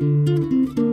Música